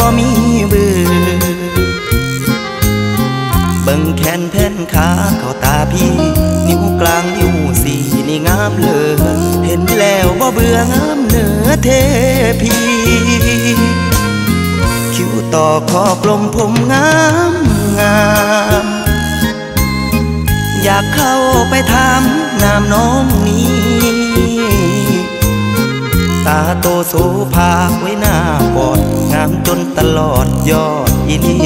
บ่มีเบื่อเบิ่งแขนแผ่นขาเข้าตาพี่ นิ้วกลางนิ้วสี่นี่งามเลยเห็นแล้วบ่เบื่องามเหนือเทพีคิ้วต่อคอกลมผมงามงามอยากเข้าไปถามนามน้องนี้ ตาโตโสภาไว้หน้าปอดงามจนตลอดยอดอีลี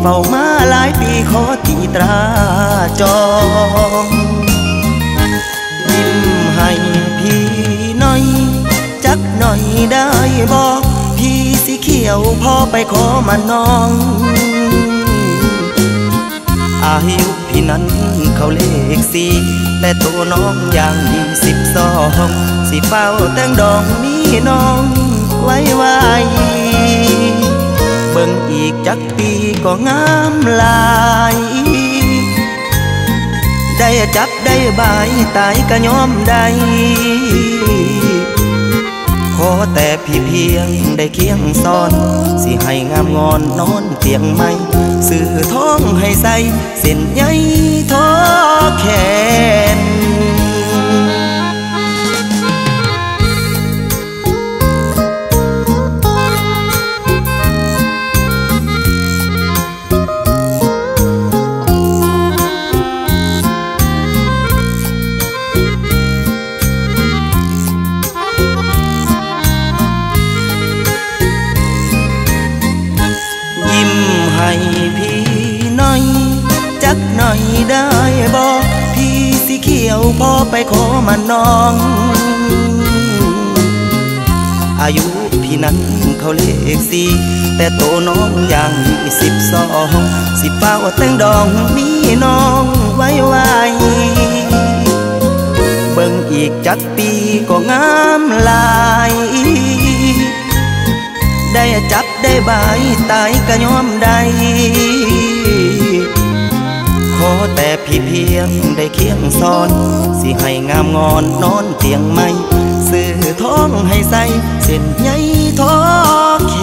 เฝ้ามาหลายปีขอตีตราจองยิ้มให้พี่น่อย จักหน่อยได้บอกพี่สีเขียวพ่อไปขอมาน้องอายุพี่นั้นเขาเลขสี่ แต่ตัวน้องอย่างยี่สิบสองสิเฝ้าแต่งดองมีน้องไว้ไว้เบิ่งอีกจักปีก็งามลาย ได้จับได้บายตายก็ยอมได้ ขอแต่พี่เพียงได้เคียงซ้อน สิให้งามงอนนอนเตียงไม่สื่อท้องให้ใส่เส้นใยท้อ แขน ไปขอมาน้อง อายุพี่นั้นเขาเลขสี่แต่โตน้องอย่างสิบสองสิเป้าแต่งดองมีน้องไว้ไวเบิ่งอีกจักปีก็งามลาย ได้จับได้บายตายก็ยอมได้ ขอแต่พี่เพียงได้เคียงซ้อน สิให้งามงอนนอนเตียงไม่สื่อท้องให้ใส่เส้นใยท้อแข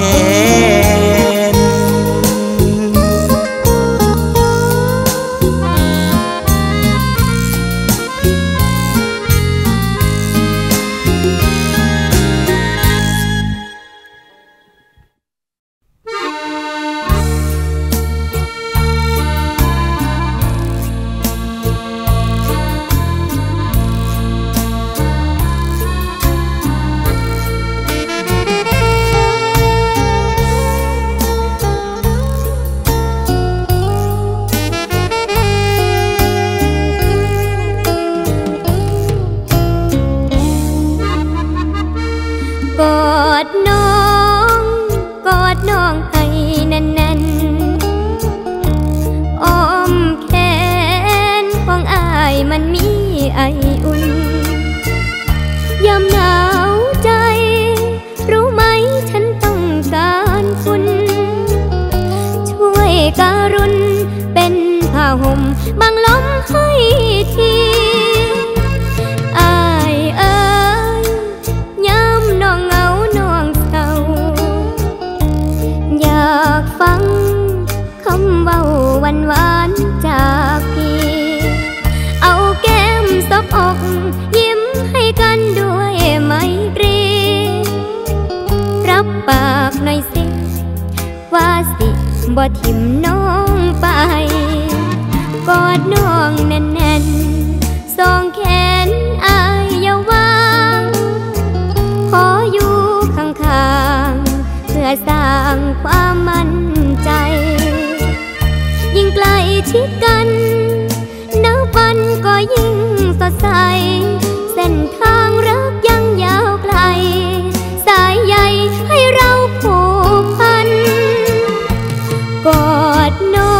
อดน้อ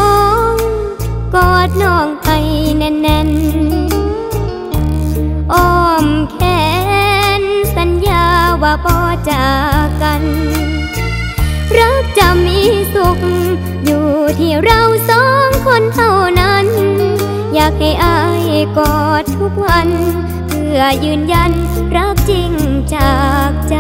ง กอดน้องให้แน่นๆอ้อมแขนสัญญาว่าบ่จากกัน รักจะมีสุข อยู่ที่เราสองคนเท่านั้น อยากให้อายกอดทุกวัน เพื่อยืนยันรักจริงจากใจ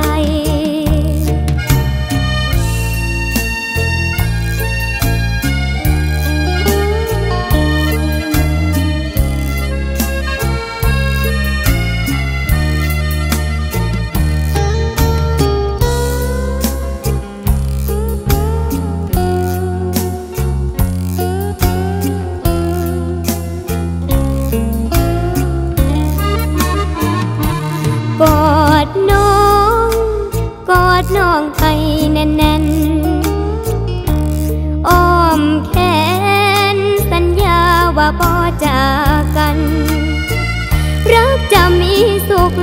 รักจะมีสุข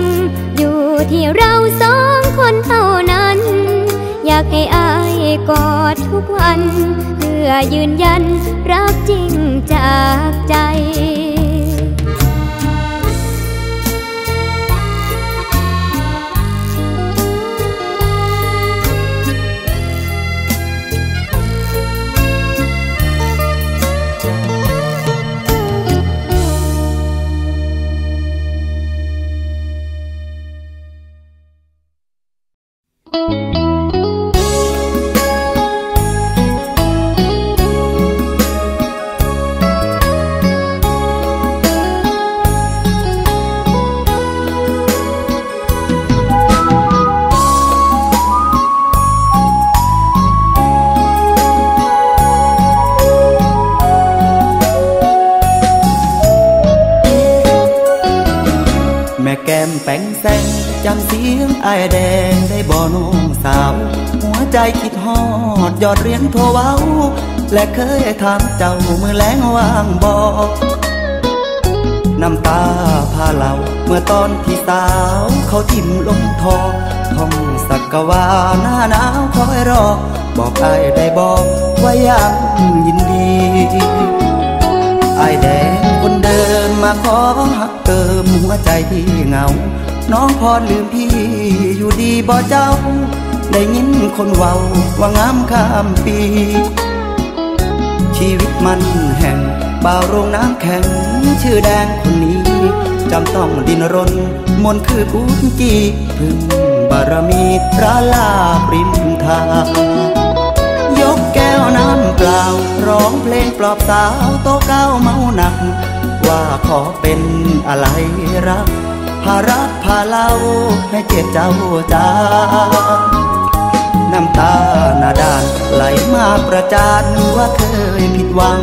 อยู่ที่เราสองคนเท่านั้น อยากให้อายกอดทุกวัน เพื่อยืนยันรักจริงจากใจ นโทรเว้า และเคยถามเจ้ามือแรงว่างบอกน้ำตาพาเราเมื่อตอนที่สาว เขาจิ้มลงทอท่องสักกวาหน้าหนาวคอยรอ บอกไอ้ได้บอกว่ายังยินดีไอ้แดงคนเดินมาขอหักเติมหัวใจที่เหงา น้องพอลืมพี่อยู่ดีบ่เจ้า ได้ยินคนเว้าว่างามข้ามปี ชีวิตมันแห่งบ่าวโรงน้ำแข็ง ชื่อแดงคนนี้ จำต้องดินรน มนคือกุญจีพึ่งบารมีพระลาปริมทางยกแก้วน้ำเปล่า ร้องเพลงปลอบสาวโตเก้าเมาหนัก ว่าขอเป็นอะไรรักพารักพาเล่าให้เจ็บเจ้าจ้า น้ำตาหน้าด้านไหลมาประจานว่าเคยผิดหวัง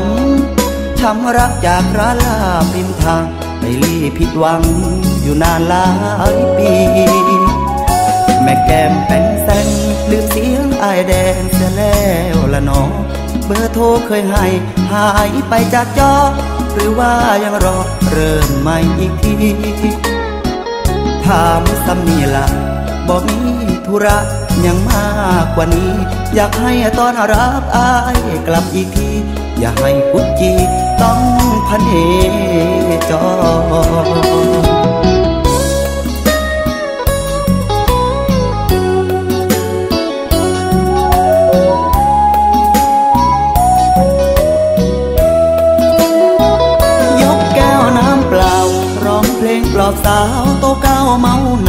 ช้ำรักจากราลาบิมทางไป้ลี่ผิดหวังอยู่นานหลายปี แม่แก้มเป็นแสงลืมเสียงอายแดงเสียแล้วละน้องเบอร์โทรเคยให้หายไปจากจอ หรือว่ายังรอเริ่มใหม่อีกทีถามซ้ำนี่ละบอกมี ธุระยังมากกว่านี้ อยากให้ตอนรับอายกลับอีกที อย่าให้กุจีต้องพันเหจอยกแก้วน้ำเปล่าร้องเพลงปลอบสาวโตเก้าเมาหนักว่า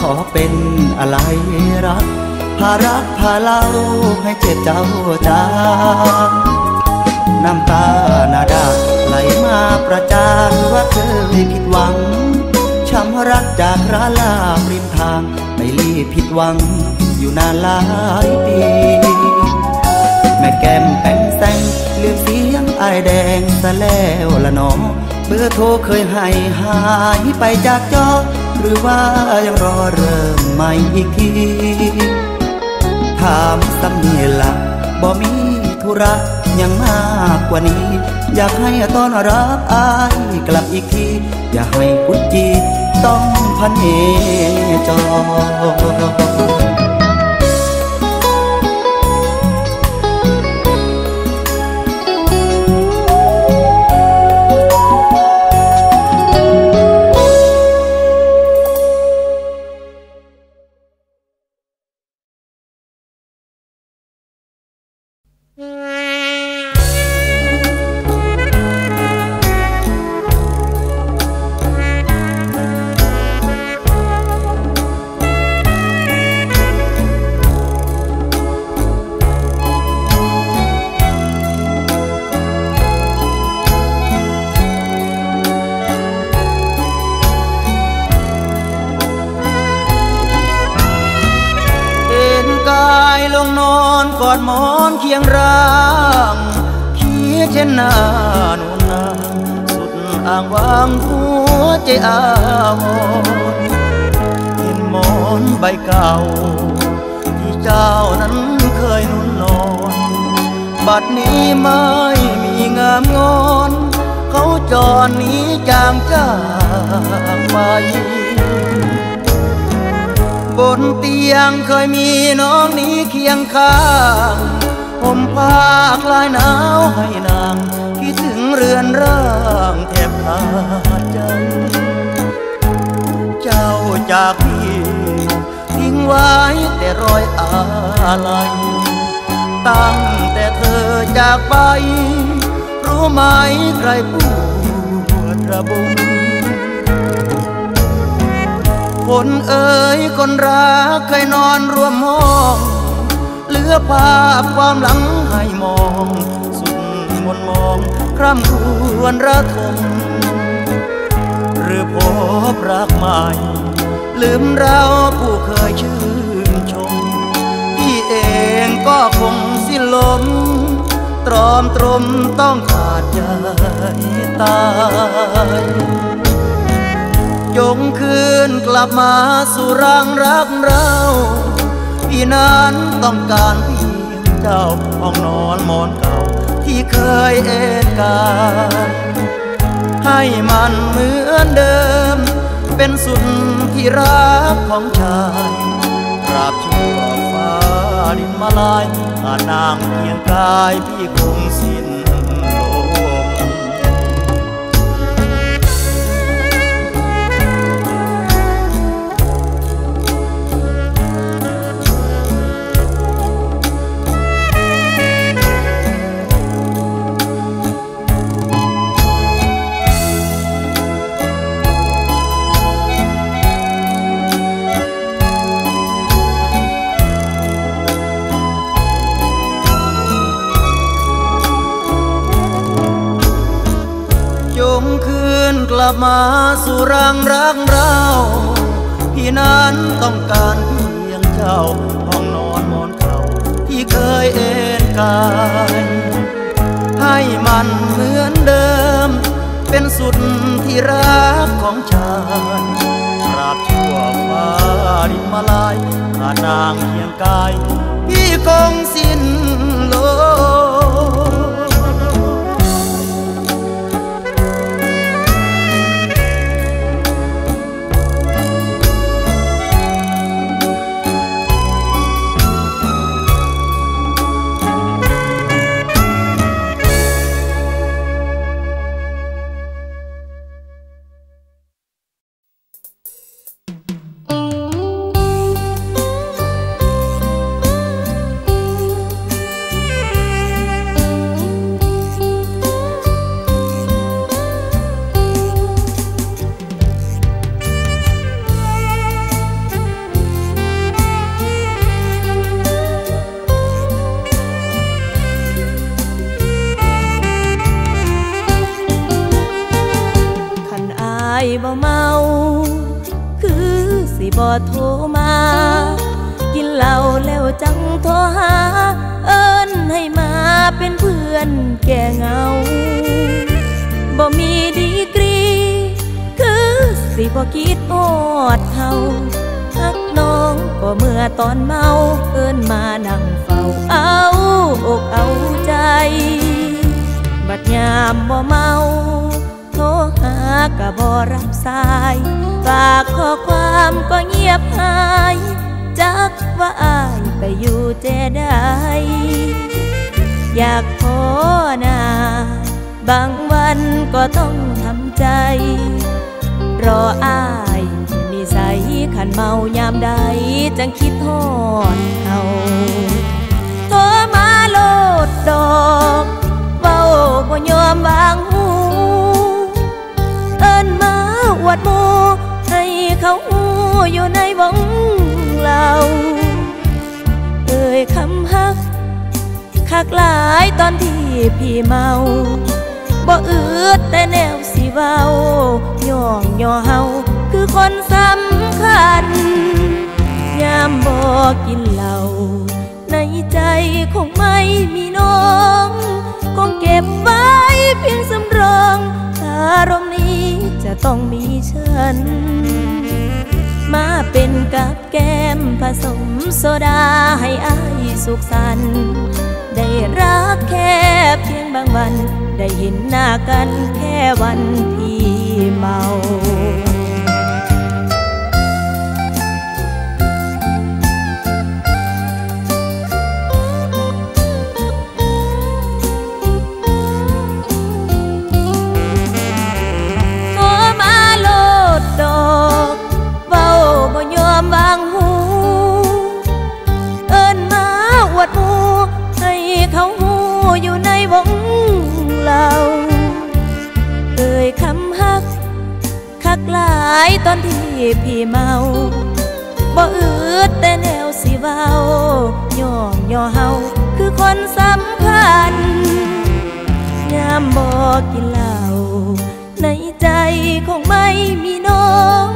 ขอเป็นอะไรรักพารักพาเล่าให้เจ็บเจ้าจางน้ำตาหนาดาไหลมาประจานว่าเธอไม่ผิดหวังช้ำรักจากราลาริมทาง ไม่รีบผิดหวัง อยู่นานหลายปี แม่แก้มแต่งแสงลืมเสียงไอแดงซะแล้วละน้องเบอร์โทรเคยให้หายไปจากจอ หรือว่ายังรอเริ่มใหม่อีกทีถามสำเนียละบ่มีธุระยังมากกว่านี้ อยากให้ตอนรับอายกลับอีกที อย่าให้กุจีต้องพันเอจอ ตาย จงคืนกลับมาสู่รังรักเราพี่นั้นต้องการเพียงเจ้าห้องนอนหมอนเก่าที่เคยเอนกายให้มันเหมือนเดิม เป็นสุดที่รักของชายกราบชั่วฟ้าดินมาลายอานางเพียงกายพี่คง ลับมาสู่รังรักเราพี่นั้นต้องการเพียงเจ้าห้องนอนมอนเก่าที่เคยเอ็นกายให้มันเหมือนเดิม เป็นสุดที่รักของชายกราบชั่วฟ้าดินมาลายขาดนางเคียงกาย พี่คงสิ้นโลม ออายนิสัยขันเมายามใดจังคิดทอดเขาโทรมาโลดดอกเว้าบ่ยอมวางหูเอิ้นมาอวดหมูให้เขาหูอยู่ในวงเราเอ่ยคำฮักคักหลายตอนที่พี่เมาบ่อืดแต่แนว เว้าย่องย่อเฮาคือคนสำคัญ ยามบ่กินเหล้าในใจคงไม่มีน้องคงเก็บไว้เพียงสำรองอารมณ์นี้จะต้องมีฉัน มาเป็นกับแก้มผสมโซดาให้อายสุขสันต์ได้รักแค่เพียงบางวัน ได้เห็นหน้ากันแค่วันที่เมา พี่เมาบ่อืดแต่แนวสิเว้าย่องย่อเฮาคือคนสำคัญยามบ่กินเหล้าในใจคงไม่มีน้อง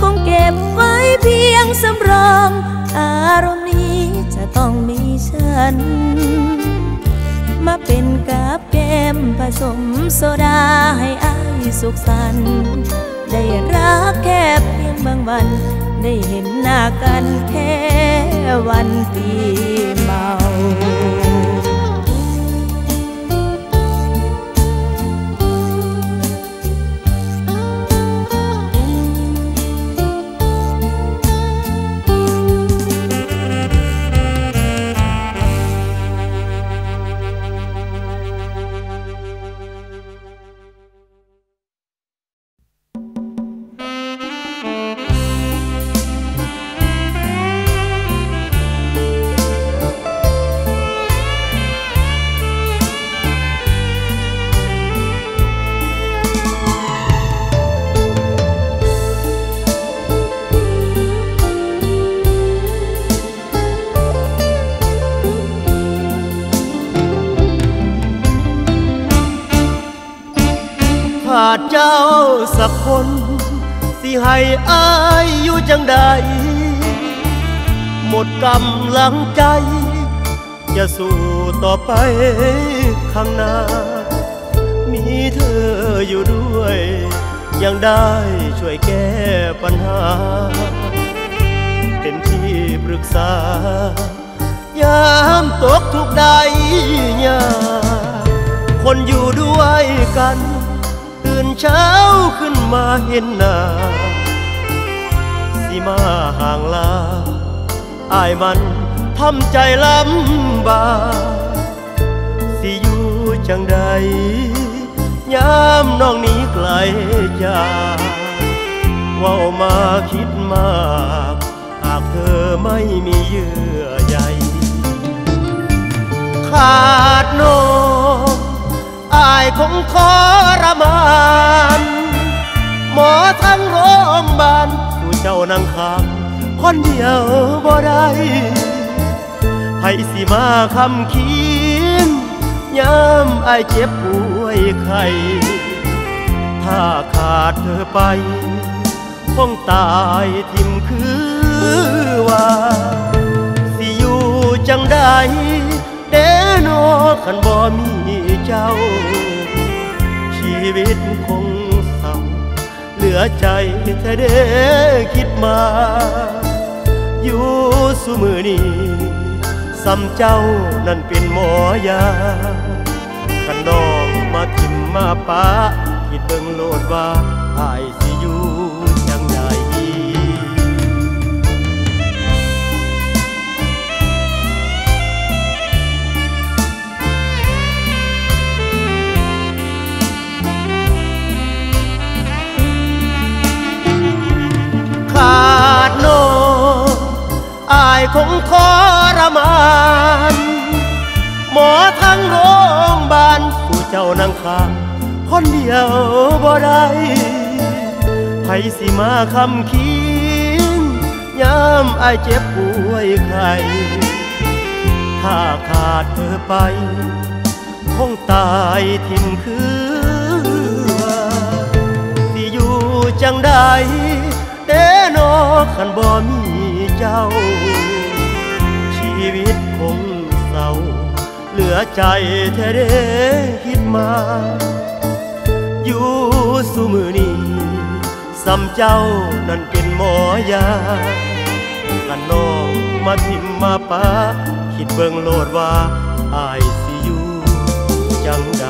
คงเก็บไว้เพียงสำรอง อารมณ์นี้จะต้องมีฉัน มาเป็นกับแก้มผสมโซดาให้อายสุขสันต์ ได้รักแค่เพียงบางวัน ได้เห็นหน้ากันแค่วันปีเมา สักคน สิให้อายอยู่จังใด หมดกำลังใจ จะสู้ต่อไปข้างหน้า มีเธออยู่ด้วย ยังได้ช่วยแก้ปัญหา เป็นที่ปรึกษายามตกทุกใดยาคนอยู่ด้วยกันตื่น เช้าขึ้นมาเห็นหน้าสิมาห่างลาอายมันทำใจลำบากสิอยู่จังใดยามน้องนี้ไกลจากว่ามาคิดมากหากเธอไม่มีเยื่อใยขาดน้องายคงทรมานหมอทั้งโรงพยาบาลผู้เจ้านังขางคนเดียวบ่ได้ให้สิมาคำเคียนยามอเจ็บป่วยไข้ถ้าขาดเธอไป คงตายทิมคือว่า สิอยู่จังได้เดโนขันบ่มี เจ้า ชีวิตคงเศร้าเหลือใจแท้เด้คิดมา อยู่สุมือนี้ซ้ำเจ้านั่นเป็นหมอยาขันดองมาทิมมาป้าคิดเบิ่งโลดว่า คงทรมาน หมอทั้งโรงพยาบาลผู้เจ้านั่งข้างคนเดียวบ่ได้ไผสิมาคำคิงยามอายเจ็บป่วยไข้ถ้าขาดเธอไป คงตายทิ่มคือว่าสิอยู่จังใดเดนอขันบ่มีเจ้า ชีวิตคงเศร้า เหลือใจแท้เด้คิดมา อยู่สุมือนี้สำเจ้านั่นเป็นหมอยากันน้องมาทิมมาปาคิดเบิ่งโลดว่าอายสิอยู่จังใด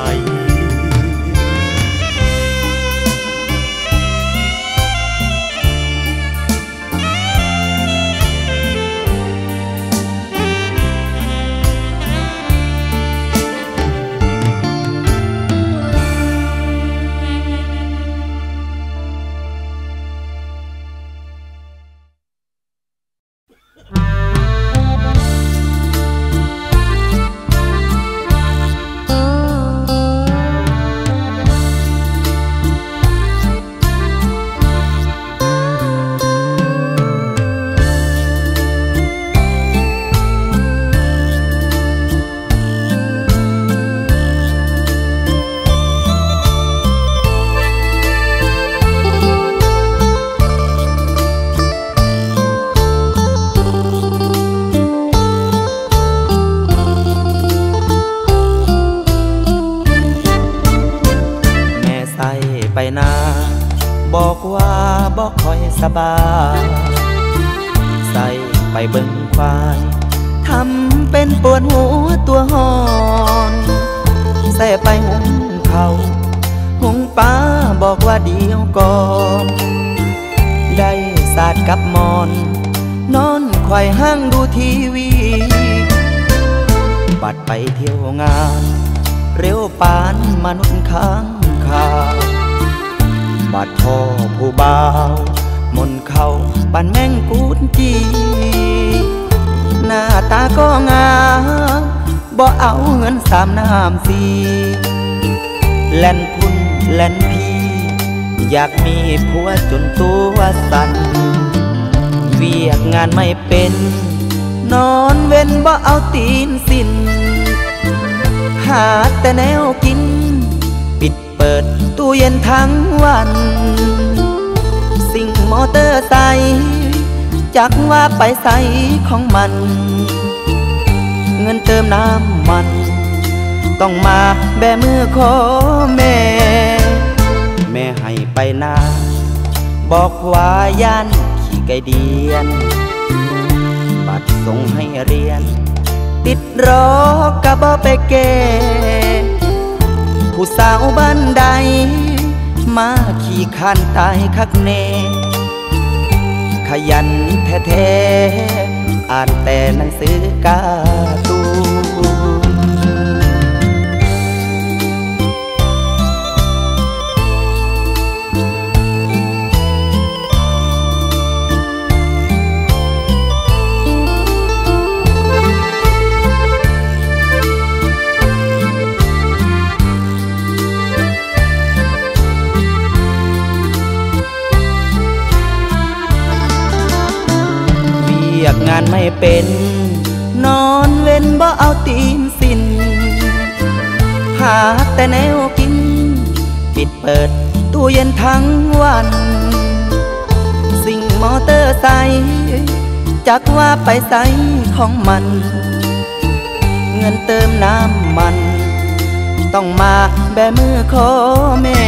ก็งามบ่เอาเงินสามน้ำสีแล่นพุ่นแล่นพี่อยากมีผัวจนตัวสั่นเวียกงานไม่เป็น นอนเว้นบ่เอาตีนสินหาแต่แนวกิน ปิดเปิดตู้เย็นทั้งวัน สิ่งมอเตอร์ไซค์จักว่าไปใส่ของมัน เงินเติมน้ำมัน ต้องมาแบมือขอแม่ แม่ให้ไปนาบอกว่าย่านขี่ไก่เดียน บัตรส่งให้เรียน ติดรอกะบอไปเก ผู้สาวบ้านใด มาขี่ขันตายคักเน ขยันแท้ๆ อ่านแต่หนังสือการ์ตู ยกงานไม่เป็น นอนเว้นบ่เอาตีนสินหาแต่แนวกิน ปิดเปิดตู้เย็นทั้งวัน สิ่งมอเตอร์ไซค์จักว่าไปใส่ของมัน เงินเติมน้ำมัน ต้องมาแบมือขอแม่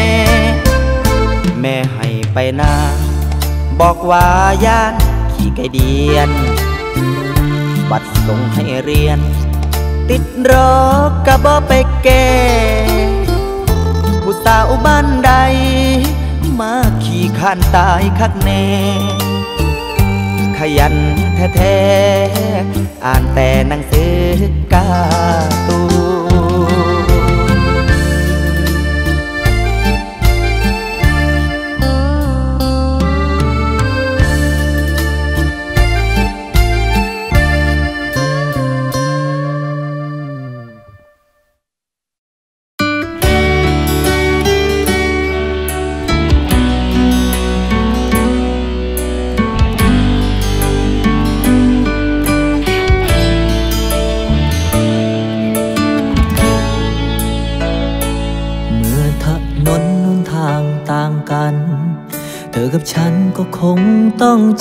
แม่ให้ไปนาบอกว่าย่าน ไก่เดียน บัตรส่งให้เรียน ติดรอกกะบอไปแก่ผู้สาวบ้านใด มาขี่ข้านตายคักแน่ ขยันแท้ๆ อ่านแต่หนังสือการ์ตู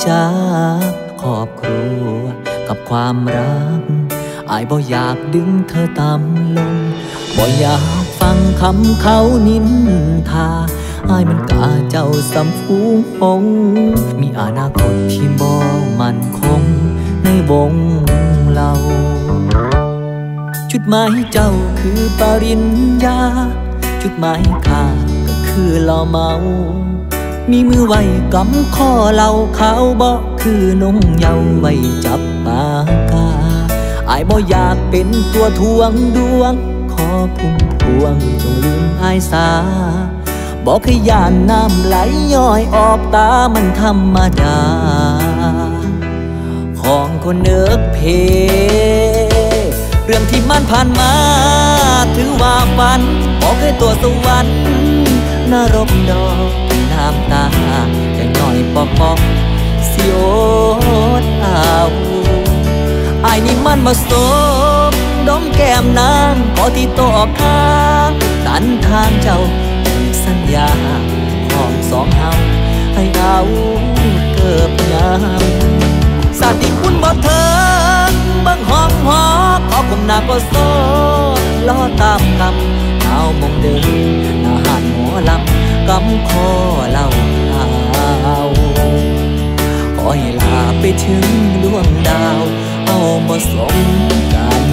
จากครอบครัวกับความรัก อายบ่อยากดึงเธอตามลง บ่อยากฟังคำเขานินทา อายมันกาเจ้าสำฟูงหง มีอนาคตที่บ่มันคง ในวงเราจุดหมายเจ้าคือปริญญา จุดหมายข้าก็คือเหล่าเมา มีมือไว้กำข้อเหล่าเขาบอกคือนงเยาไว้จับปากกาอายบ่อยากเป็นตัวทวงดวง ขอพุ่มพวงจงลืมอายสาบอกให้ยานน้ำไหลย้อยออกตามันธรรมดา ของคนเนิกเพ เรื่องที่มันผ่านมา ถือว่าฝันบอกให้ตัวสวรรค์น รกดอกน้ำตาแค่น้อยปอกปอกสิโอดเอาไอ้ายนี่มันมาสมดมแก้มนางขอที่ตออข้างตันทางเจ้าสัญญาของสองเฮาให้เอาเกิบงามสาติคุณบ่เถิงเบิ่งห้องหอขอคุมหน้าก็โซล้อตามกำ มองเดินหน้าหานหมอลำกำคอเล่าข่าวขอให้ลาไปถึงดวงดาว เอามาสมกัน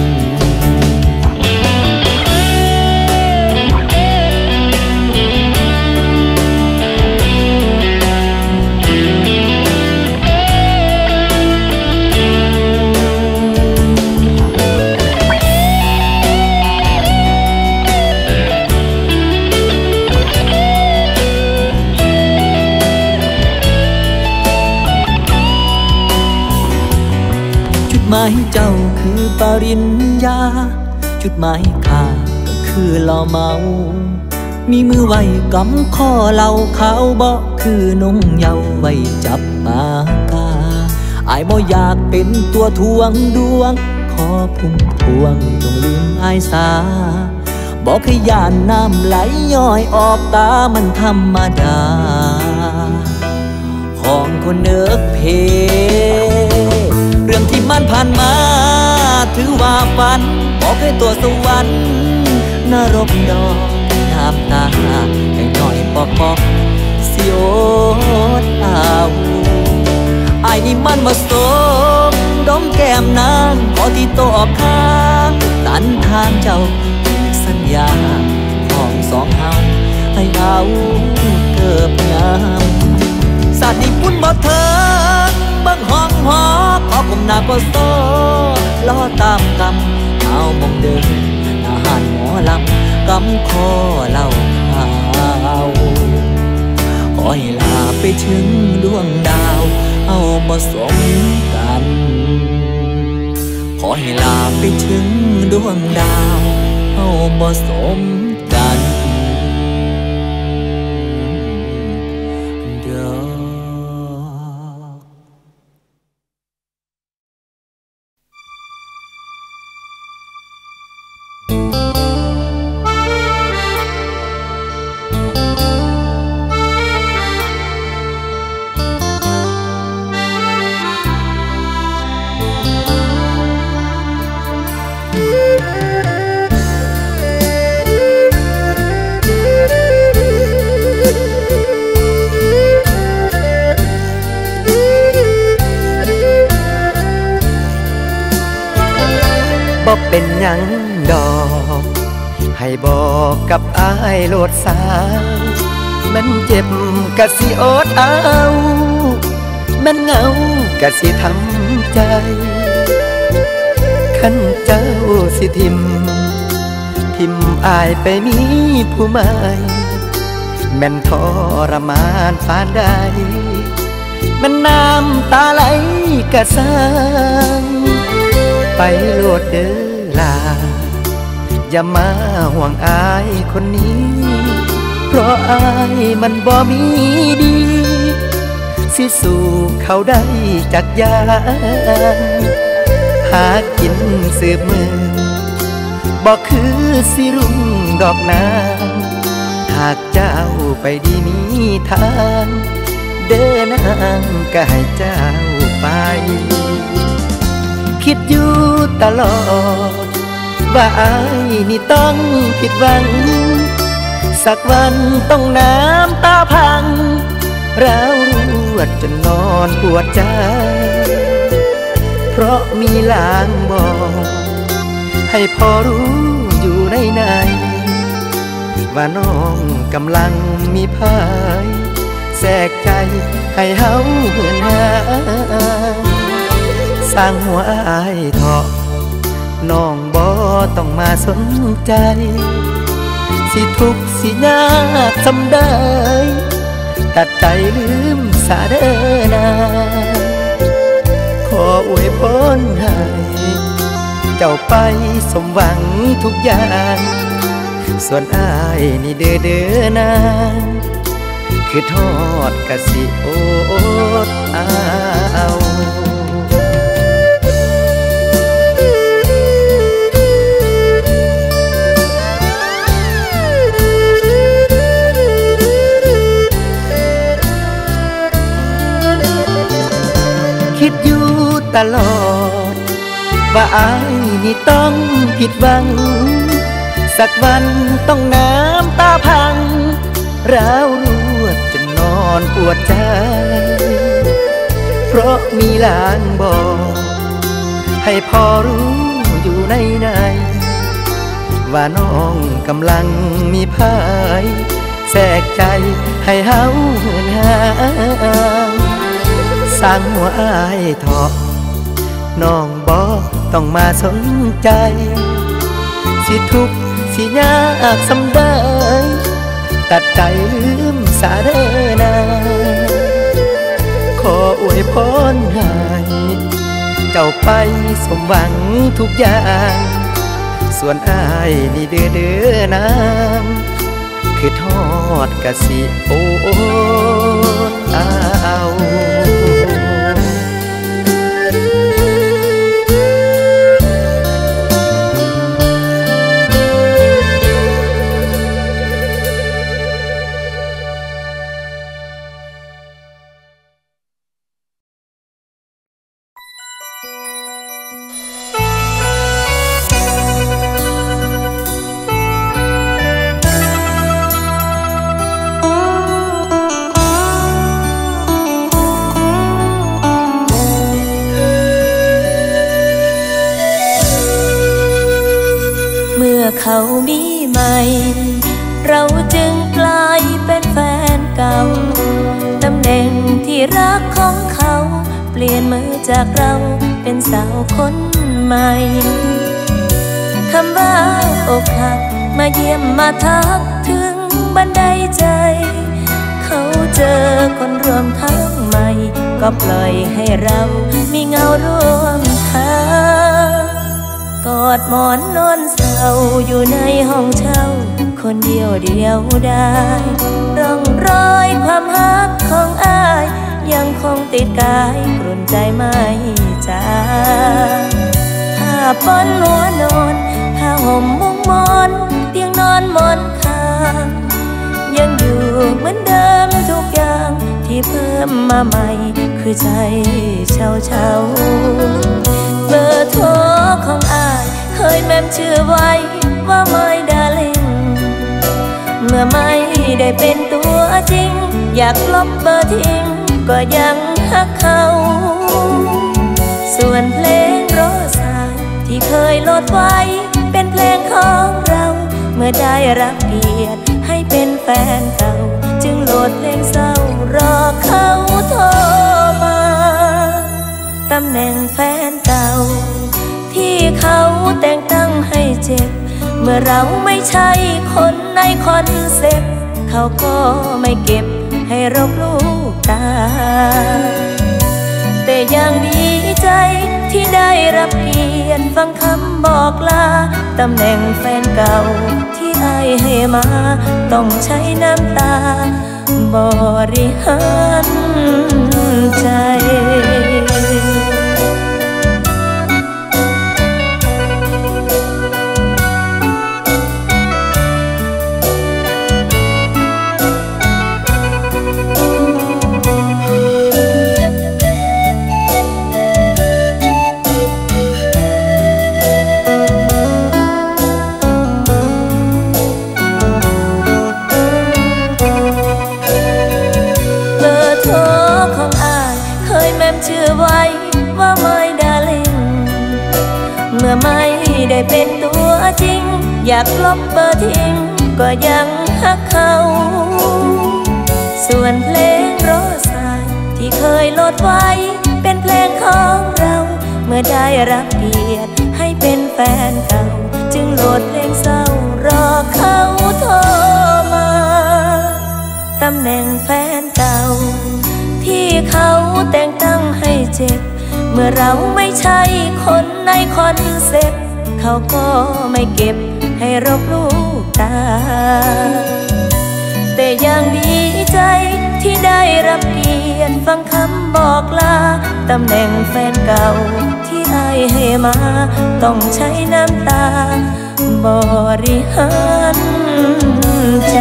ายเจ้าคือปริญญา จุดหมายข้าก็คือเหล่าเมา มีมือไว้กำข้อเหล่าเขาบอกคือนงเยาว์ไว้จับปากกาอายบ่อยากเป็นตัวทวงดวง ขอพุ่มพวงจงลืมอายสาบอกให้ยานน้ำไหลย้อยออกตามันธรรมดา ของคนเนิกเพ รื่องที่มันผ่านมา ถือว่าฝันบอกให้ตัวสวรรค์นรกดอกน้ำตาแค่น้อยปอกปอกสิโอดเอาไอ้นี่มันมาสมดมแก้มนางขอที่โตออกข้างตันทางเจ้าสัญญาของสองเฮาให้เอาเกิบงามสาดนี่ปุ่นบ่เถิง เบิ่งห้องหอขอผมหน้าก็โซล้อตามกำเอามองเดินอาหารหมอลำกำคอเล่าข่าวขอให้ลาไปถึงดวงดาว เอามาสมกัน ขอให้ลาไปถึงดวงดาว เอามาสมายไปมีผู้ใหม่แม่นทรมานปานใดแมันน้ำตาไหลกระสร้างไปโลดเด้อลา อย่ามาห่วงอายคนนี้ เพราะอายมันบ่มีดี สิสู่เขาได้จากยาหากินสืบมือ บอกคือสิรุ่งดอกนางหากเจ้าไปดีมีทาง เดินนางก็ให้เจ้าไป คิดอยู่ตลอด ว่าอายนี่ต้องผิดหวัง สักวันต้องน้ำตาพังร้าวรวดจนนอนปวดใจ เพราะมีลางบอก ให้พอรู้อยู่ในในว่าน้องกำลังมีพายแทรกใจให้เฮาเหือนหาสร้างหัวอายเถาะน้องบ่ต้องมาสนใจ สิทุกสิยากสำได้ ตัดใจลืมสาเดนาขออวยพรให้ จ้าไปสมหวังทุกอย่าง ส่วนอายนี่เด้อเด้อนางคือทอดกะสิโอดเอาคิดอยู่ตลอด ว่าอาย ต้องผิดหวัง สักวันต้องน้ำตาพังร้าวรวดจนนอนปวดใจ เพราะมีลางบอก ให้พอรู้อยู่ในในว่าน้องกำลังมีพายแทรกใจให้เฮาเหินหางสร้างหัวอายเถาะน้องบอก ต้องมาสนใจ สิทุกสิยากสำได้ตัดใจลืมสาเดนาขออวยพรให้เจ้าไปสมหวังทุกอย่าง ส่วนอายนี่เด้อเด้อนางคือทอดกะสิโอดเอา จากเราเป็นสาวคนใหม่ คำว่าอกหักมาเยี่ยมมาทักถึงบันไดใจ เขาเจอคนรวมทางใหม่ ก็ปล่อยให้เรามีเงาร่วมทางกอดหมอนนอนเศร้าอยู่ในห้องเช่า คนเดียวเดียวได้ ร่องรอยความฮักของอาย ยังคงติดกายกลุ่นใจไม่จางผ้าปอนหัวนอนผ้าห่มมุ้งมอนเตียงนอนมอนข้าง ยังอยู่เหมือนเดิมทุกอย่างที่เพิ่มมาใหม่ คือใจเช่าเช่าเบอร์โทรของอายเคยแมมชื่อไว้ว่าไม่ดาล่งเมื่อไม่ได้เป็นตัวจริง อยากลบเบอร์ทิ้ง ก็ยังหักเขา ส่วนเพลงรอสายที่เคยโหลดไว้ เป็นเพลงของเรา เมื่อได้รับเกียรติให้เป็นแฟนเก่า จึงโหลดเพลงเศร้ารอเขาโทรมา ตำแหน่งแฟนเก่า ที่เขาแต่งตั้งให้เจ็บ เมื่อเราไม่ใช่คนในคอนเซ็ปต์เขาก็ไม่เก็บให้รกลูก ตา แต่ยังดีใจที่ได้รับเกียรติฟังคำบอกลา ตำแหน่งแฟนเก่าที่อ้ายให้มา ต้องใช้น้ำตา บริหารใจ อยากลบเบอร์ทิ้งก็ยังหักเขา ส่วนเพลงรอสายที่เคยโหลดไว้ เป็นเพลงของเรา เมื่อได้รับเกียรติให้เป็นแฟนเก่า จึงโหลดเพลงเศร้ารอเขาโทรมา ตำแหน่งแฟนเก่า ที่เขาแต่งตั้งให้เจ็บ เมื่อเราไม่ใช่คนในคอนเซ็ปต์เขาก็ไม่เก็บ ให้รกลูกตา แต่ยังดีใจที่ได้รับเกียรติฟังคำบอกลา ตำแหน่งแฟนเก่าที่อ้ายให้มา ต้องใช้น้ำตา บริหารใจ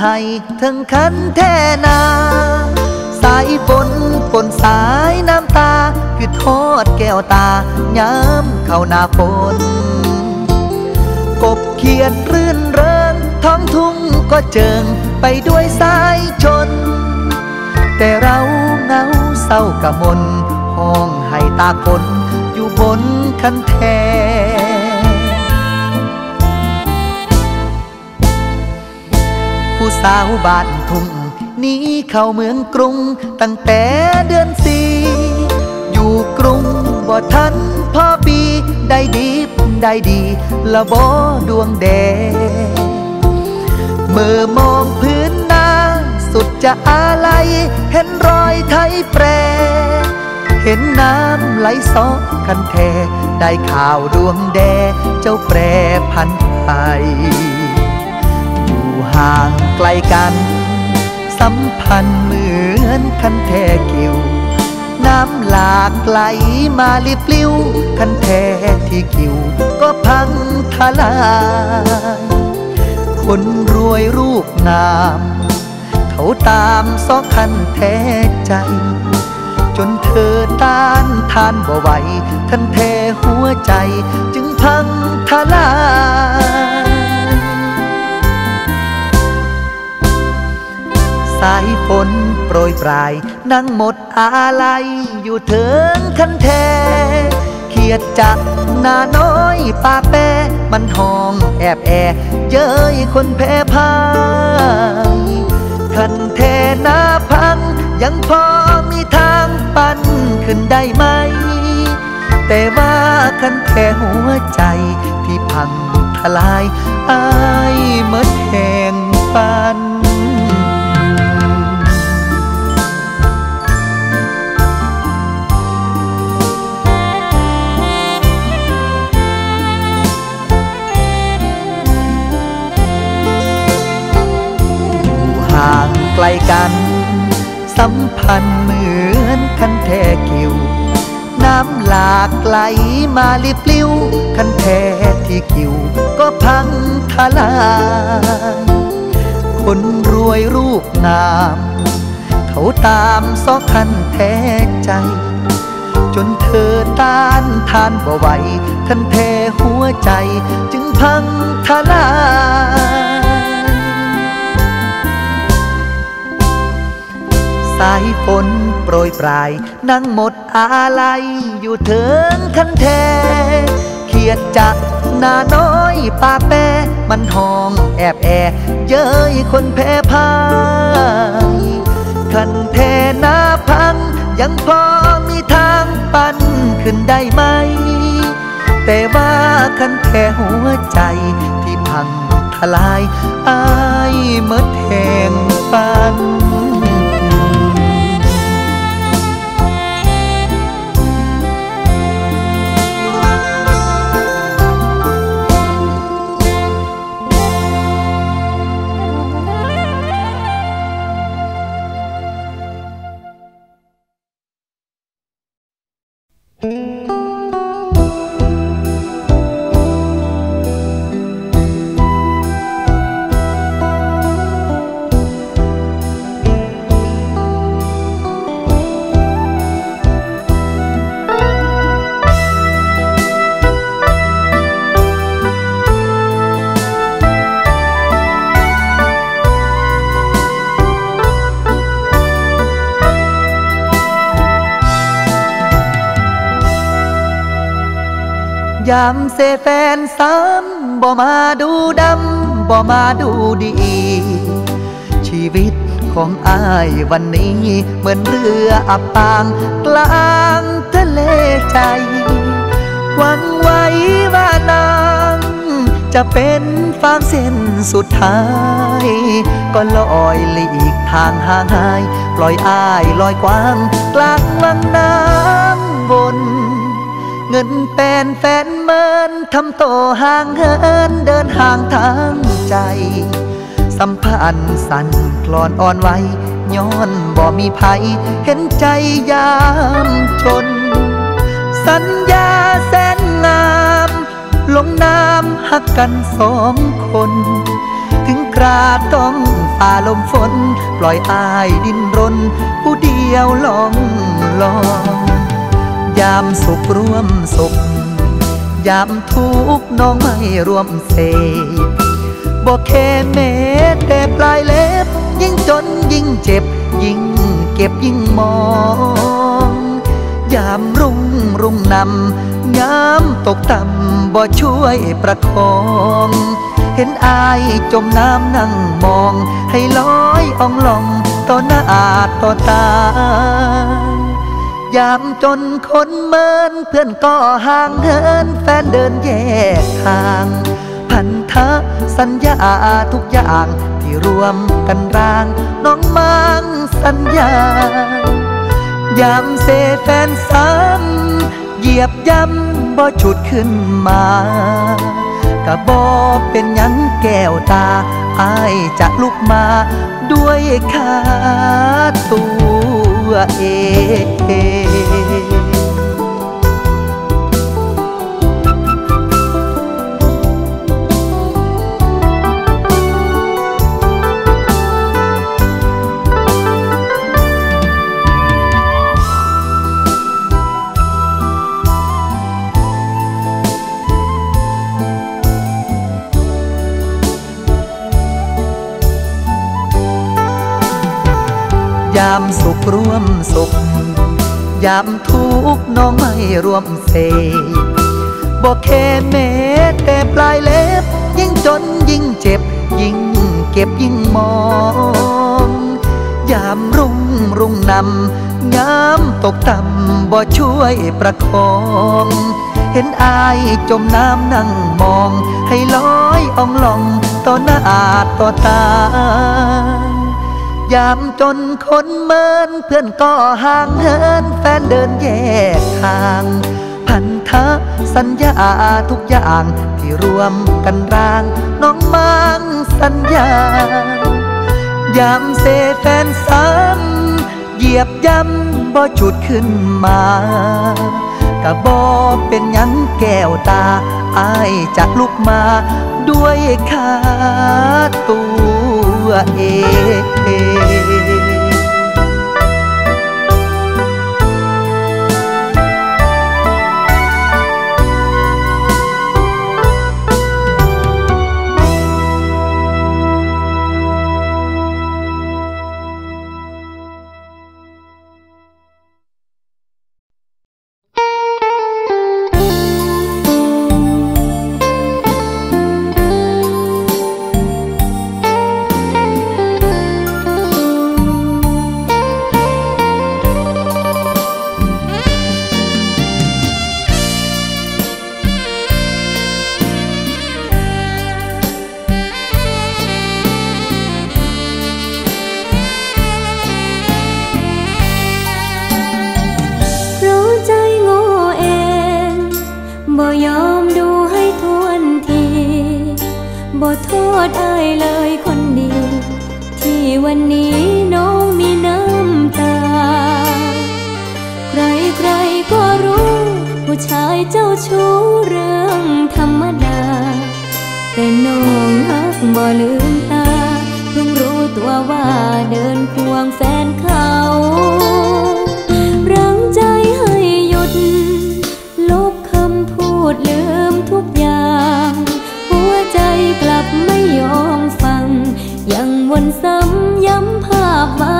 ห้องไห้ถึงคันแท่นา สายฝนฝนสายน้ำตา คือทอดแก้วตาย้ำเข้าหน้าฝน กบเขียดรื่นเริงท้องทุ่งก็เจิงไปด้วยสายชน แต่เราเงาเศร้ากะมนห้องให้ตาคนอยู่บนคันแท สาวบ้านทุ่งหนี้เข้าเมืองกรุง ตั้งแต่เดือนสี่อยู่กรุงบ่ทันพ่อปีได้ดีได้ดีละบ่ดวงแดงเมื่อมองพื้นหน้าสุดจะอาลัยเห็นรอยไทยแปร เห็นน้ำไหลซอกคันแทได้ข่าวดวงแด เจ้าแปรพันไปอยู่ ห่างไกลกัน สัมพันธ์เหมือนคันแทกิว น้ำหลากไหลมาลิบลิ้วคันแทที่กิว ก็พังทลายคนรวยรูปงาม เขาตามซอกคันแท้ใจ จนเธอต้านทานบ่ไหวคันแทหัวใจจึงพังทลาย สายฝนโปรยปลาย นั่งหมดอาลัยอยู่เถิงคันแทเขียดจักนาน้อยป่าแปมันห้องแอบแอเย้ยคนแพ้พายคันแทหน้าพัง ยังพอมีทางปั้นขึ้นได้ไหม แต่ว่าคันแค่หัวใจที่พังทลายอายเมิดแห่งปัน ห่างไกลกัน สัมพันธ์เหมือนคันแทกิว น้ำหลากไหลมาลิบลิ้ว คันแทที่กิว ก็พังทลายคนรวยรูปงาม เขาตามซอกคันแท้ใจ จนเธอต้านทานบ่ไหวคันแทหัวใจจึงพังทลาย สายฝนโปรยปลาย นั่งหมดอาลัยอยู่เถิงคันแทเขียดจักนาน้อยป่าแปมันห้องแอบแอ เย้ยคนแพ้พายคันแทหน้าพัง ยังพอมีทางปั้นขึ้นได้ไหม แต่ว่าคันแค่หัวใจที่พังทลาย อายเมิดแห่งปัน ยามเสแฟนซ้ำบ่มาดูดำบ่มาดูดี ชีวิตของอายวันนี้เหมือนเรืออับปางกลางทะเลใจ หวังไว้ว่านางจะเป็นฟางเส้นสุดท้าย ก็ลอยหลีกทางห่างหาย ปล่อยอายลอยกว้าง กลางวังน้ำวน เงินแปนแฟนเมินทำโตห่างเหินเดินห่างทางใจ สัมพันธ์สั่นคลอนอ่อนไหวย้อนบ่มีภัยเห็นใจยามจนสัญญาแสนงามลงน้ำหักกันสองคนคราต้องฝ่าลมฝน ปล่อยอายดินรน ผู้เดียวลองลอง ยามสุขร่วมสุข ยามทุกข์น้องไม่ร่วมเสบอกแค่เมตแต่ปลายเล็บ ยิ่งจนยิ่งเจ็บ ยิ่งเก็บยิ่งมอง ยามรุ่งรุ่งนำยามตกต่ำบ่ช่วยประคอง เห็นอายจมน้ำนั่งมอง ให้ลอยอ่องลองต่อหน้าอาต่อตา ยามจนคนเมินเพื่อนก็ห่างเหินแฟนเดินแยกทาง พันธะสัญญาทุกอย่างที่รวมกันร่าง น้องมังสัญญายามเสแฟนซ้ำเหยียบย้ำบ่ฉุดขึ้นมากะบอเป็นยังแก้วตาอายจะลุกมาด้วยขาตัวเอง ร่วมเสบอกแค่เมตแต่ปลายเล็บ ยิ่งจนยิ่งเจ็บ ยิ่งเก็บยิ่งมอง ยามรุ่งรุ่งนำยามตกต่ำบ่ช่วยประคอง เห็นอายจมน้ำนั่งมอง ให้ลอยอ่องลองต่อหน้าอาจต่อตา ยามจนคนเมินเพื่อนก็ห่างเหินแฟนเดินแยกทาง พันธะสัญญาทุกอย่างที่รวมกันร่าง น้องมังสัญญายามเสแฟนซ้ำเหยียบย้ำบ่ฉุดขึ้นมากะบอเป็นยังแก้วตาอายจะลุกมาด้วยขาตัว เอง ก็รู้ ผู้ชายเจ้าชู้เรื่องธรรมดา แต่น้องฮักบ่ลืมตา เพิ่งรู้ตัวว่าเดินควงแฟนเขารังใจให้หยุด ลบคำพูดลืมทุกอย่าง หัวใจกลับไม่ยอมฟัง ยังวนซ้ำย้ำภาพวัน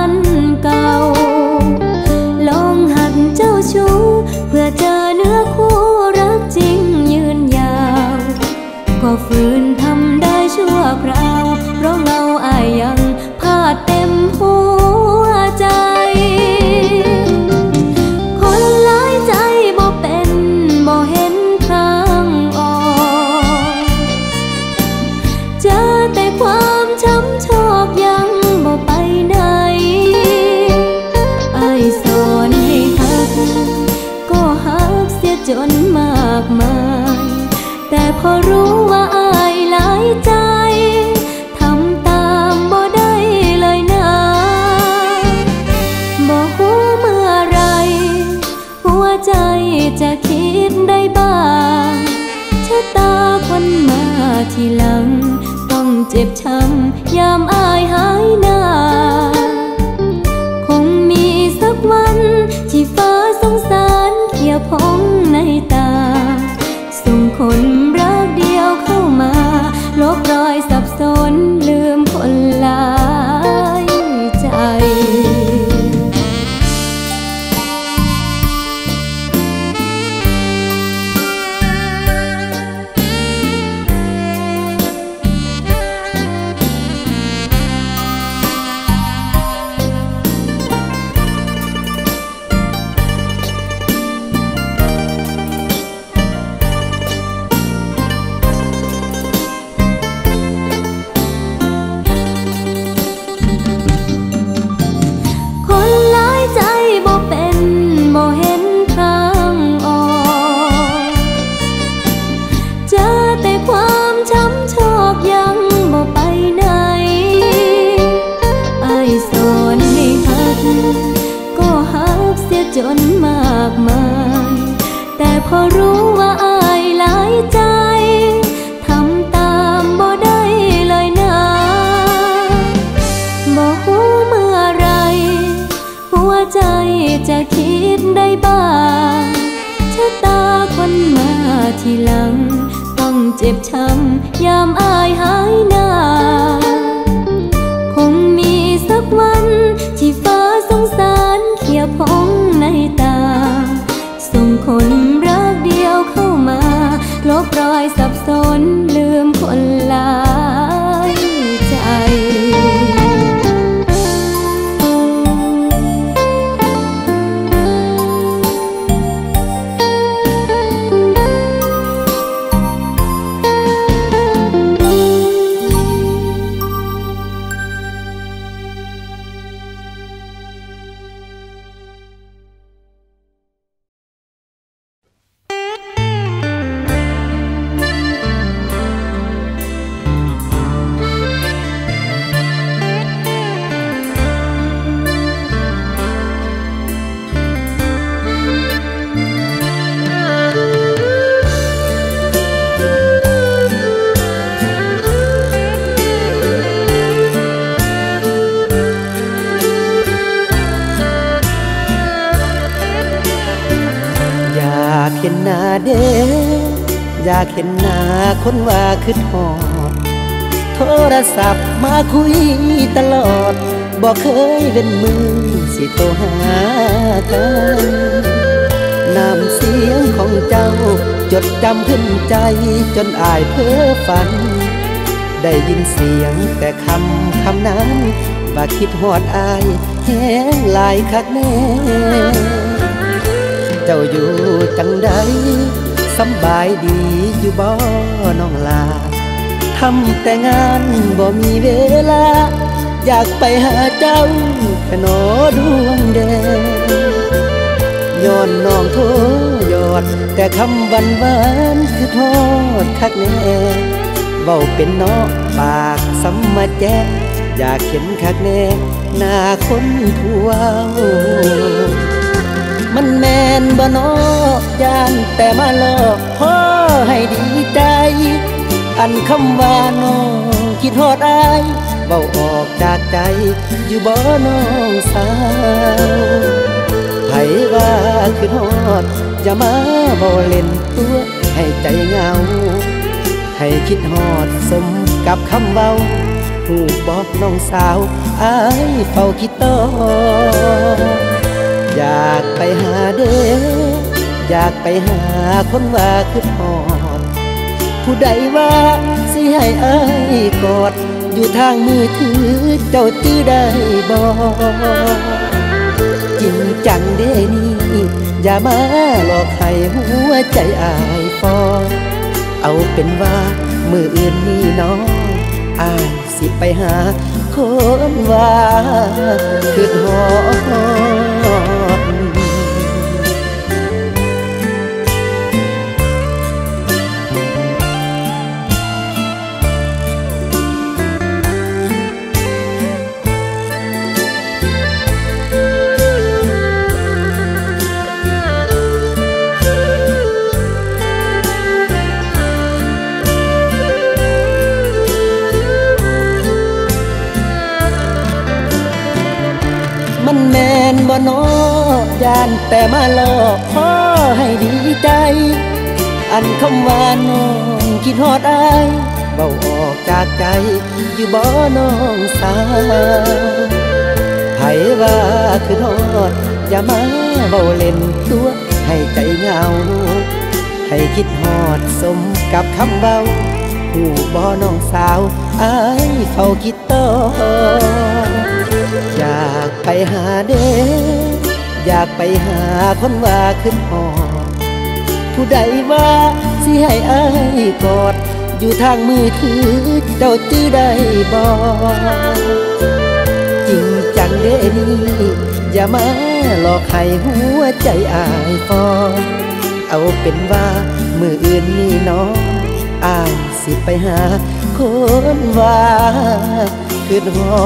อายเพ้อฝัน ได้ยินเสียงแต่คำคำนั้น ว่าคิดหอดอายแห้งหลายคักแน่ เจ้าอยู่จังใดสำบายดีอยู่บ่น้องลาทำแต่งานบ่มีเวลา อยากไปหาเจ้าแค่นอดวงแดง ย้อนน้องโทยอด แต่คำวันวานคือโทษคักแน่เว้าเป็นเนอปากสำมาแจ้อยากเห็นคักแน่หน้าคนผู้เว้ามันแมนบ่นอยานแต่มาหลอกพ่อให้ดีใจ อันคำว่าน้องคิดฮอดอายเบาออกจากใจ อยู่บ่น้องสาว ว่าคือฮอดอย่ามาบ่เล่นตัวให้ใจเหงา ให้คิดฮอดสมกับคำเว้าหูบอกน้องสาวอายเฝ้าคิดต่ออยากไปหาเด้ออยากไปหาคนว่าคือทอด ผู้ใดว่าสิให้อายกอด อยู่ทางมือถือเจ้าจื้อได้บ่ จริงจังเด้นี่อย่ามาหลอกให้หัวใจอายฟอเอาเป็นว่ามืออื่นนี่น้องอายสิไปหาคนว่าคือหอดานแต่มาหลอกพ่อให้ดีใจ อันคำว่าน้องคิดฮอดอายเบาออกจากใจอยู่บ่อน้องสาวไผว่าคือทอดอย่ามาเบาเล่นตัวให้ใจเหงา ให้คิดฮอดสมกับคำเบาผู้บ่อน้องสาวอายเฝ้าคิดต่ออยากไปหาเด้ อยากไปหาคนว่าขึ้นหอผู้ใดว่าสิให้อายกอด อยู่ทางมือถือเจ้าจื้ได้บอกจริงจังเด้นี่อย่ามาหลอกให้หัวใจอายฟองเอาเป็นว่ามืออื่นนี่น้องอายสิไปหาคนว่าขึ้นหอ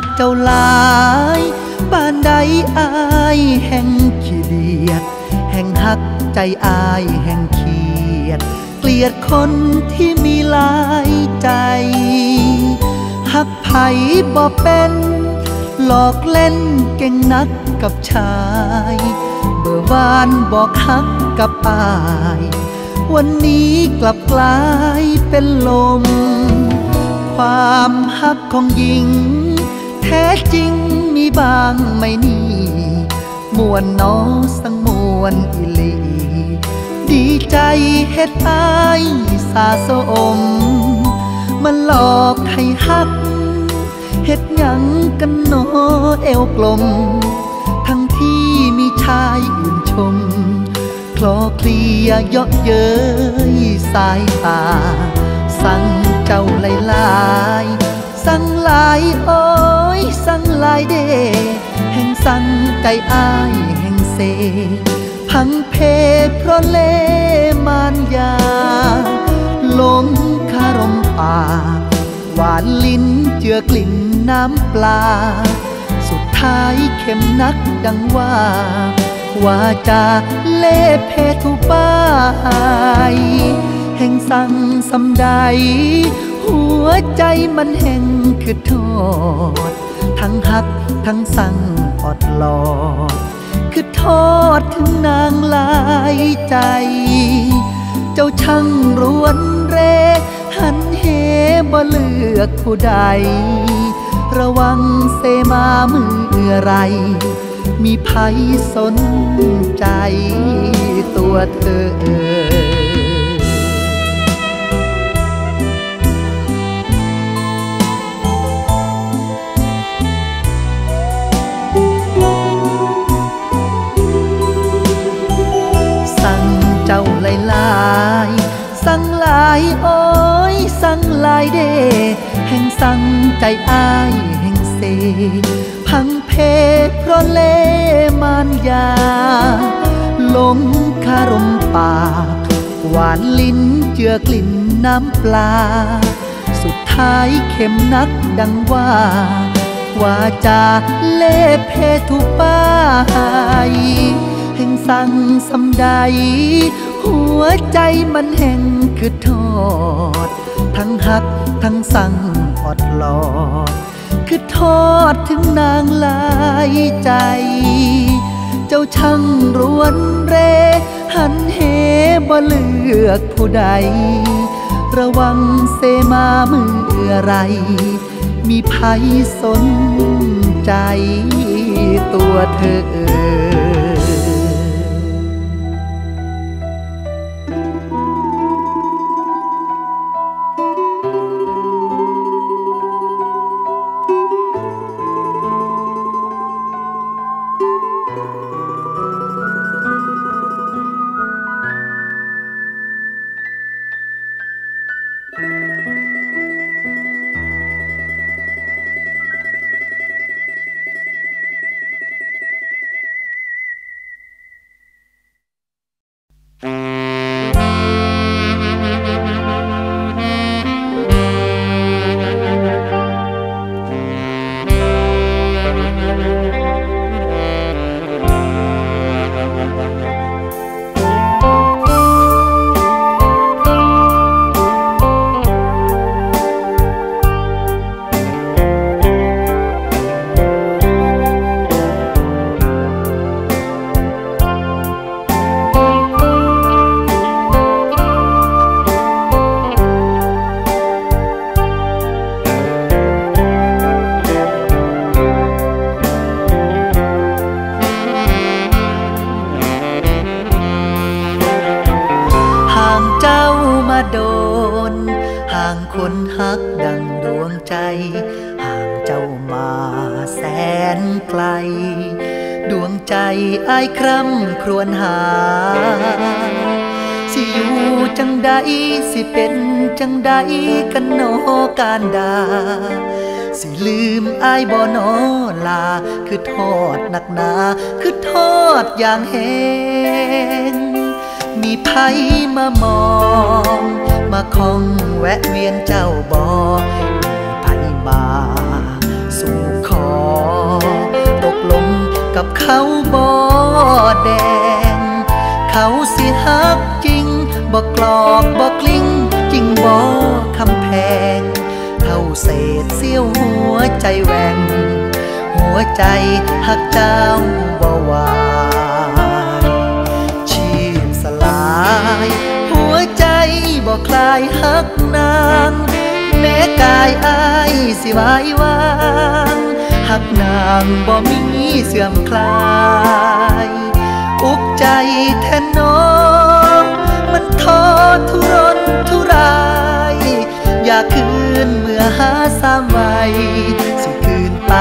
หักเจ้าหลายบ้านใดอายแห่งขี้เดียด แห่งหักใจอายแห่งเขียด เกลียดคนที่มีหลายใจหักไผ่บ่เป็น หลอกเล่นเก่งนักกับชาย เบื่อวานบอกหักกับอาย วันนี้กลับกลายเป็นลม ความหักของหญิง แท้จริงมีบางไม่นี่มวนนอสังมวนอิลี ดีใจเฮ็ดอายสาสม มันหลอกให้หักเฮ็ดหยังกันโนเอวกลม ทั้งที่มีชายอื่นชม คลอเคลียเยาะเย้ยสายตา สั่งเจ้าหลายลายๆสั่งหลายโอ้ ยสั่งลายเด แห่งสั่งใจอายแห่งเซพังเพเพราะเล่มานยาหลงคารมปากหวานลิ้นเจือกลิ่นน้ำปลา สุดท้ายเข็มนักดังว่าว่าจะเล่เพทุบายแห่งสั่งสำใด หัวใจมันแห่งคือทอด ทั้งหักทั้งสั่งอดหลอคือทอดถึงนางหลายใจ เจ้าช่างรวนเร หันเหบ่เลือกผู้ใด ระวังเสมามือไร มีภัยสนใจตัวเธอ สั่งหลายเด แห่งสั่งใจอายแห่งเซพังเพเพราะเล่มานยาหลงคารมปากหวานลิ้นเจือกลิ่นน้ำปลา สุดท้ายเข็มนักดังว่าว่าจะเล่เพทุป้ายแห่งสั่งสำใด หัวใจมันแห่งคือทอด ทั้งหักทั้งสั่งอดหลอด คือทอดถึงนางลายใจ เจ้าช่างรวนเร หันเหบ่เลือกผู้ใด ระวังเสมามือไร มีภัยสนใจตัวเธอ อายบ่นอลา คือทอดหนักหนา คือทอดอย่างแหงมีไผมามอง มาคองแวะเวียนเจ้าบอมีไผมาสู่ขอ ตกลงกับเขาบ่แดง เขาสิฮักจริงบ่กลอกบ่กลิ้ง จริงบ่คำแพง เท่าเศษเสี้ยวหัวใจแหวงหัวใจหักเจ้าบ่วายชีพสลาย หัวใจบ่คลายหักนางแม้กายอายสิวายวางหักนางบ่มีเสื่อมคลายอุกใจแทนน้อง มันท้อทุรนทุราย อยากคืนเมื่อหาสามไว้สิคืนไป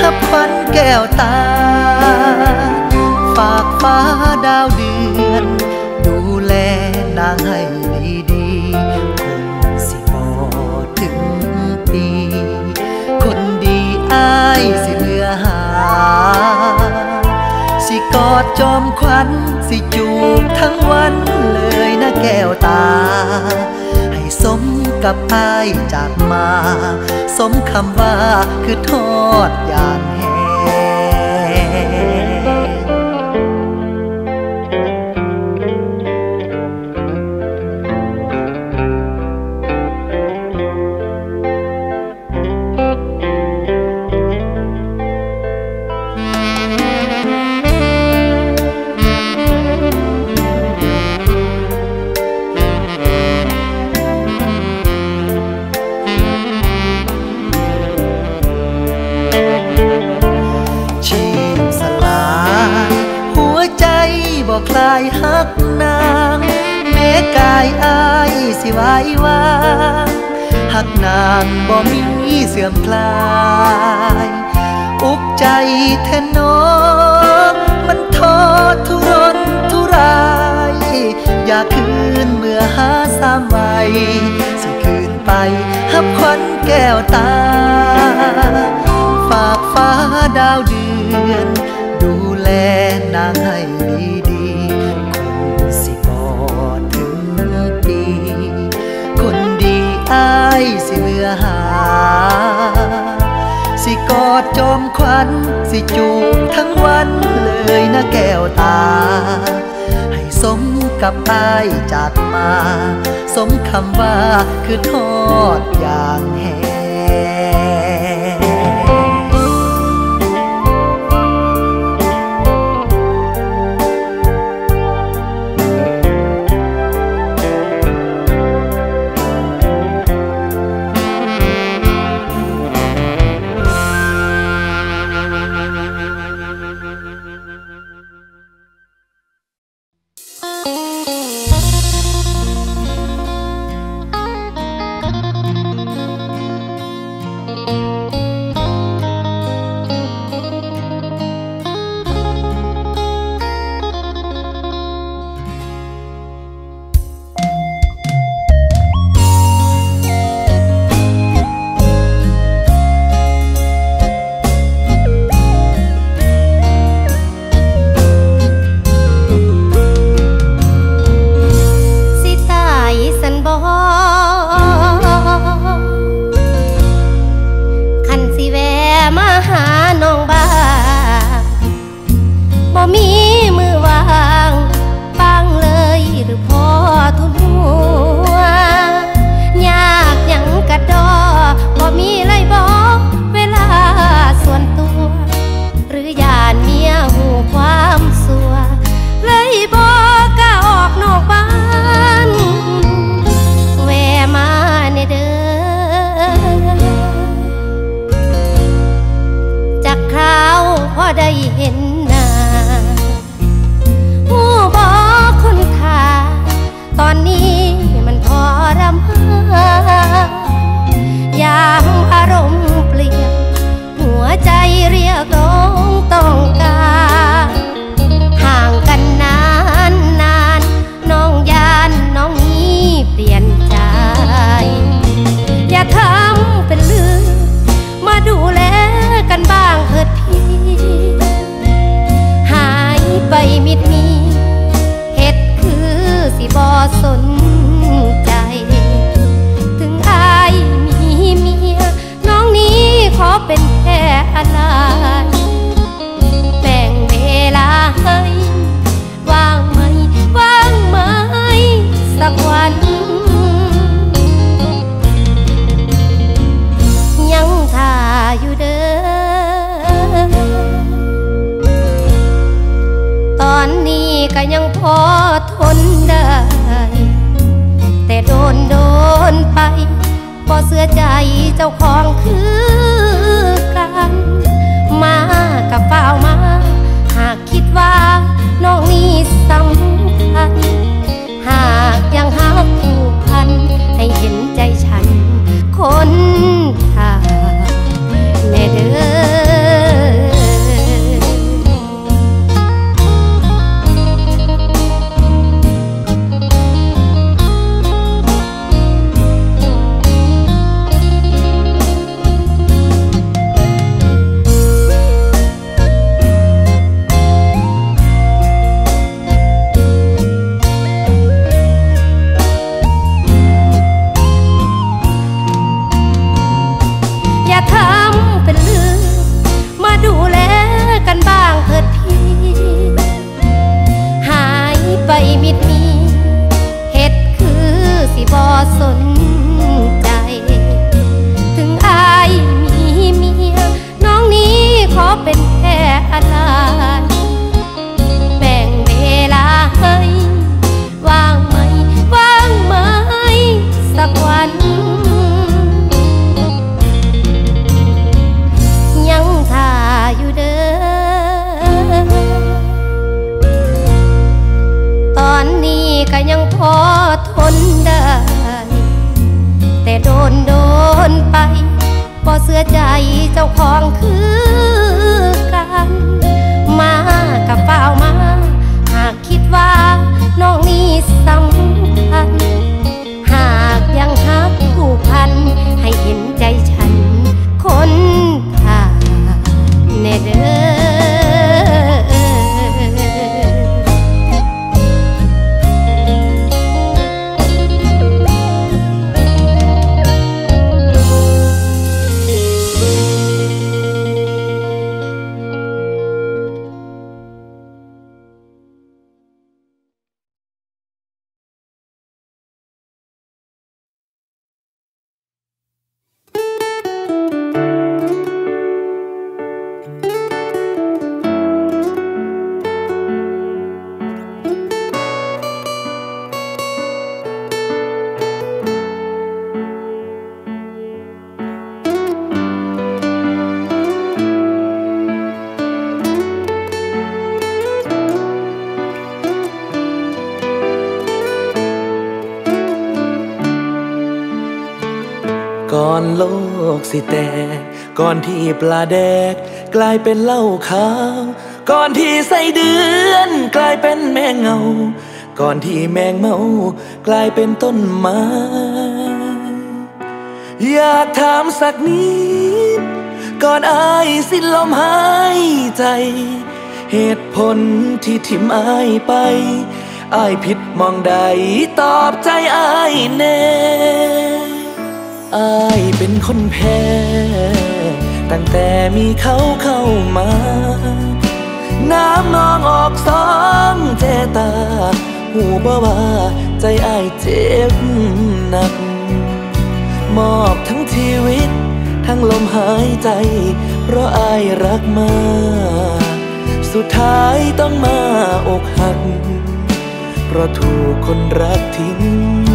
หับควันแก้วตา ฝากฟ้าดาวเดือน ดูแลนางให้ดีๆคงสิบอถึงปี คนดีอายสิเมื่อหา สิกอดจอมควันสิจูบทั้งวันเลยนะแก้วตา ให้สม กับอายจากมา สมคำว่าคือทอดอย่างายอายสิวายวางหักนางบ่มีเสื่อมคลาย อุกใจแทนน้องมันทอทุรนทุราย อยากคืนเมื่อหาสามไวสิคืนไปหับควันแก้วตา ฝากฟ้าดาวเดือน ดูแลนางให้ดีๆ หา สิกอดจอมควันสิจูบทั้งวันเลยนะแก้วตา ให้สมกับอายจากมา สมคำว่าคือทอดอย่างแหง สิแตกก่อนที่ปลาแดก กลายเป็นเหล้าขาว ก่อนที่ไส้เดือน กลายเป็นแมงเงา ก่อนที่แมงเมา กลายเป็นต้นไม้ อยากถามสักนิด ก่อนอายสิ้นลมหายใจ เหตุผลที่ทิมอายไปอายผิดมองใดตอบใจอายแน่ อายเป็นคนแพ้ ตั้งแต่มีเขาเข้ามา น้ำนองออกสองเจตา หูบ่ว่าใจอายเจ็บหนัก มอบทั้งชีวิต ทั้งลมหายใจ เพราะอายรักมาสุดท้ายต้องมาอกหัก เพราะถูกคนรักทิ้ง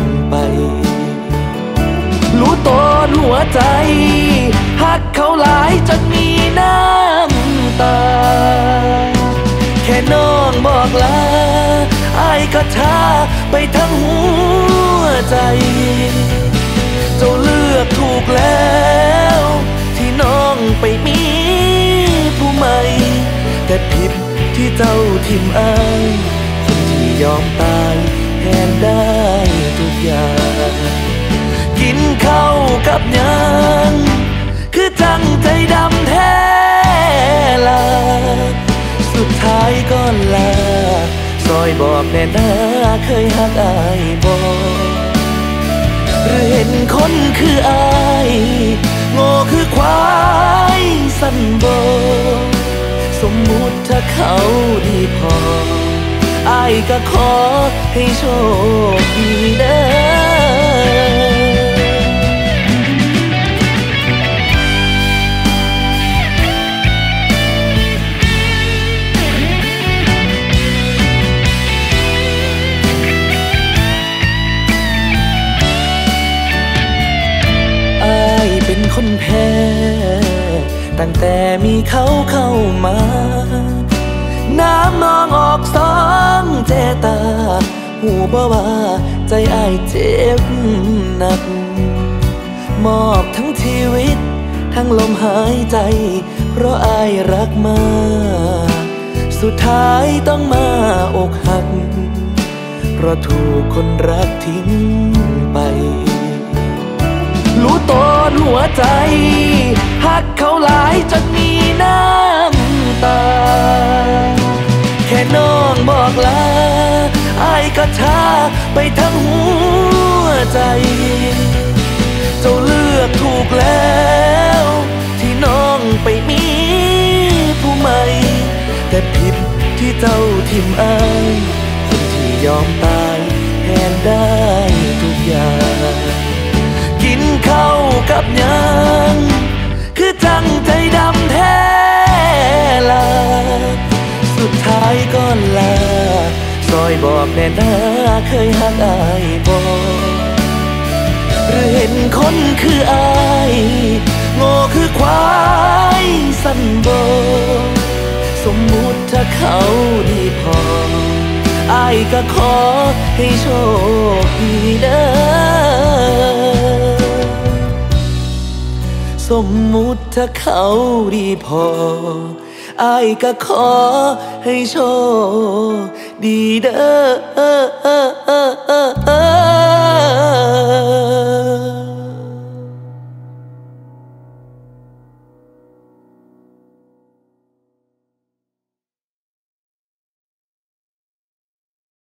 รู้ตนหัวใจหักเขาหลายจนมีน้ำตา แค่น้องบอกลาอายก็ชาไปทั้งหัวใจ เจ้าเลือกถูกแล้ว ที่น้องไปมีผู้ใหม่ แต่ผิดที่เจ้าทิมอายคนที่ยอมตายแทนได้ทุกอย่าง กับยังคือจังใจดำแท้ลาสุดท้ายก็ลาซอยบอกแน่นาเคยหักอายบอกหรือเห็นคนคืออายโง่คือควายสันโบสมมุติถ้าเขาดีพออายก็ขอให้โชคดีเด้อ คนแพ้ ตั้งแต่มีเขาเข้ามา น้ำนองออกสองเจตา หูบ่ว่าใจอ้ายเจ็บหนัก มอบทั้งชีวิต ทั้งลมหายใจ เพราะอายรักมาสุดท้ายต้องมาอกหัก เพราะถูกคนรักทิ้ง รู้ตนหัวใจ หักเขาหลายจนมีน้ำตา แค่น้องบอกลาอายก็ชาไปทั้งหัวใจ เจ้าเลือกถูกแล้ว ที่น้องไปมีผู้ใหม่ แต่ผิดที่เจ้าทิมอายคนที่ยอมตายแทนได้ทุกอย่าง กินข้ากับยัง คือจังใจดำแท้ลาสุดท้ายก็ลาซอยบอกแน่นาเคยหักอายบอกหรือเห็นคนคืออายโง่คือควายสันโบ สมมุติถ้าเขาดีพออายก็ขอให้โชคดีเด้อ สมมุติถ้าเขาดีพออายก็ขอให้โชคดีเด้อ